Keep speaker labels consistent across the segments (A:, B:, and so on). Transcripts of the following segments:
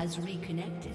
A: Has reconnected.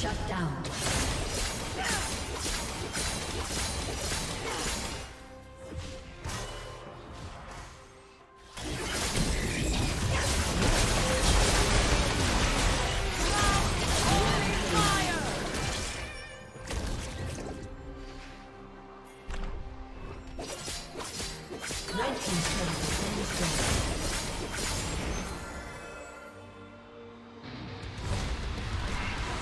A: Shut down.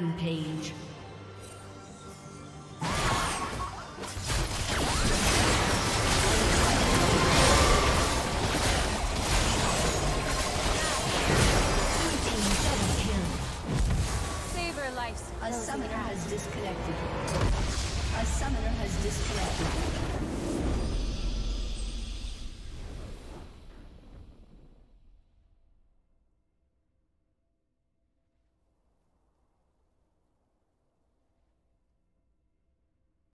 A: Rampage.